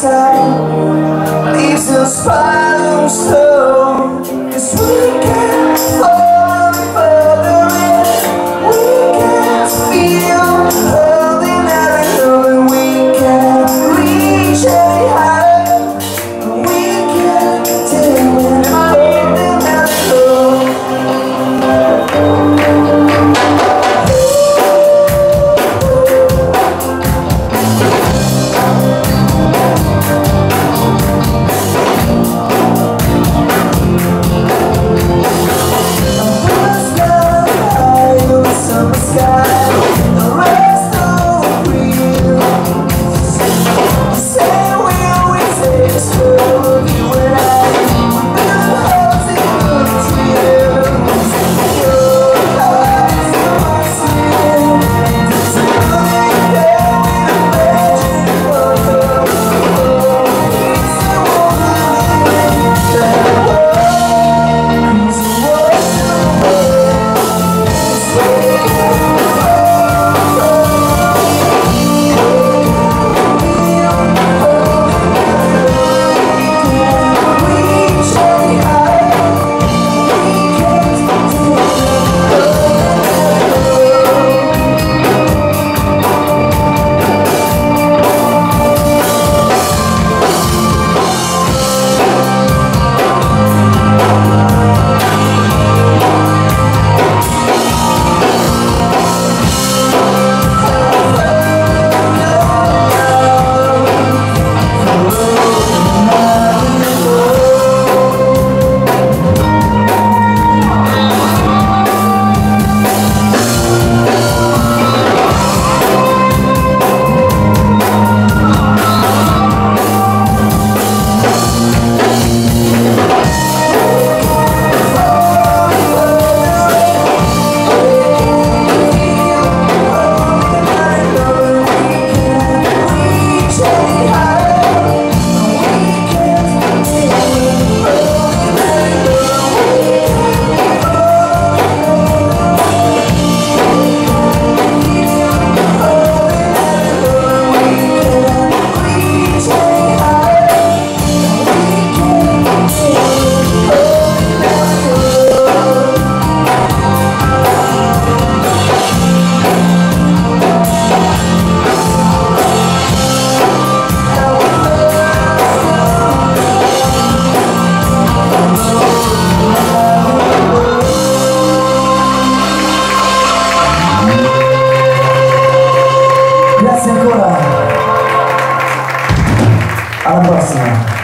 time Leaves the spot grazie ancora. Alla prossima.